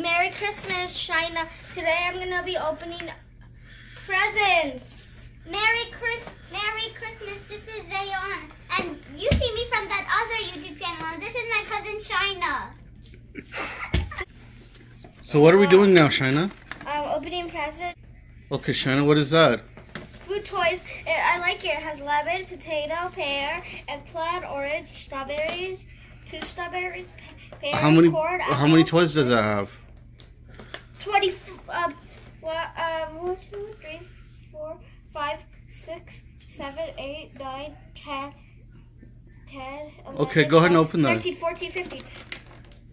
Merry Christmas, Shyna. Today I'm gonna be opening presents. Merry Chris, Merry Christmas. This is Zayan, and you see me from that other YouTube channel. This is my cousin Shyna. So what are we doing now, Shyna? I'm opening presents. Okay, Shyna, what is that? Food toys. It, I like it. It has lemon, potato, pear, eggplant, orange, strawberries, two strawberries, How many corn, how many toys does that have? 20, um, well, um, 1, 2, 3, 4, 5, 6, 7, 8, 9, 10, 10, 11, Okay, go ahead and 12, open that. 13, 14, 15.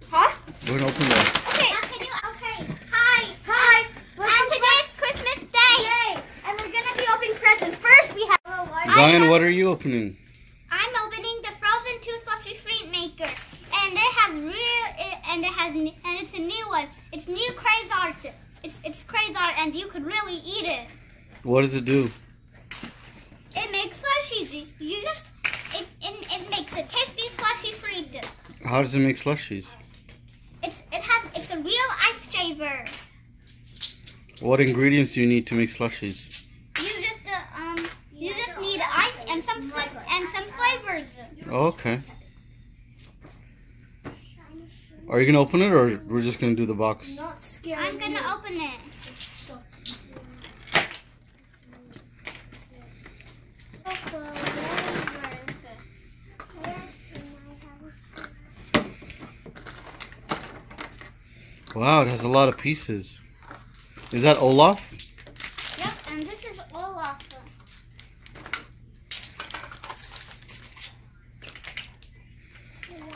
Huh? Go ahead and open that. Okay. Now, can you? Okay. Hi. Hi. And today's Christmas Day. Yay. And we're going to be opening presents. First, we have a. Zayan, what are you opening? I'm opening the Frozen 2 slushy fruit maker, and it has real, it, and it has, n- and it's a new one. It's new Cra-Z-Art. It's it's Cra-Z-Art, and you could really eat it. What does it do? It makes slushies. You- just, it, it, it makes a tasty slushy fruit. How does it make slushies? It's it has it's a real ice shaver. What ingredients do you need to make slushies? You just uh, um you just need ice and some and some flavors. Okay. Are you gonna open it or we're just gonna do the box? Not scary. I'm gonna open it. Wow, it has a lot of pieces. Is that Olaf? Yep, and this is Olaf.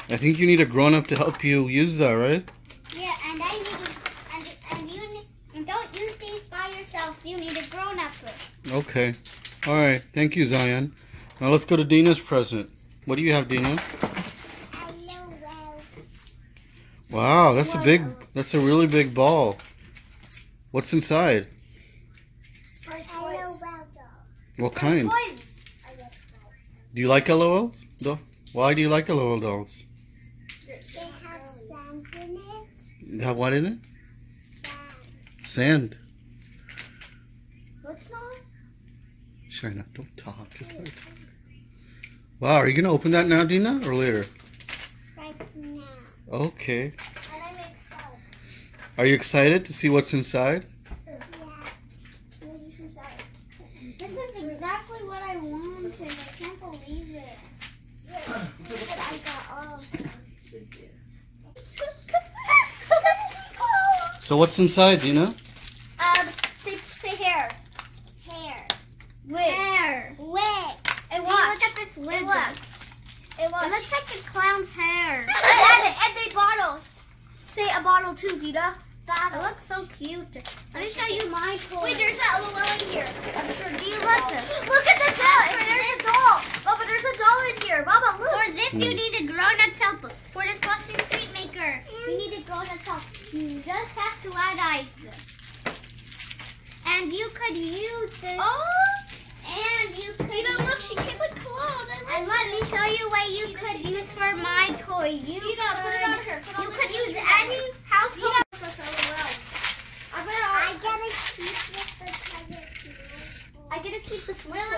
I think you need a grown up to help you use that, right? Yeah, and I need and and you need, and don't use these by yourself. You need a grown up. Okay. All right. Thank you, Zayan. Now let's go to Deena's present. What do you have, Deena? Wow, that's a big, that's a really big ball. What's inside? Surprise toys. What kind? Toys. Do you like LOLs? No. Why do you like LOL dolls? They have sand in it. You have what in it? Sand. What's not? Shyna, don't talk. Just let her talk. Wow, are you gonna open that now, Deena, or later? Right now. Okay. And I'm excited. Are you excited to see what's inside? Yeah. This is exactly what I wanted. I can't believe it. I got oh. all. So what's inside, Deena? Um, say, say hair. Hair. Wig. Hair. Wig. A See, watch. look at this wig. A watch. A It looks like a clown's hair. and, and, and a bottle. Say a bottle too, Deena. It looks so cute. Let me show you my toy. Wait, there's that LOL in here. I'm sure. Do you look? Look at the doll. There's a doll. Mama, there's a doll in here. Mama, look. For this, you need You just have to add ice. And you could use this. Oh! And you could. You know, look, she came with clothes. And, let me show you what you could use for my toy. You Gina, could, put it on her. Put on you could use any household. Gina. I gotta keep this because. I gotta keep this. Really?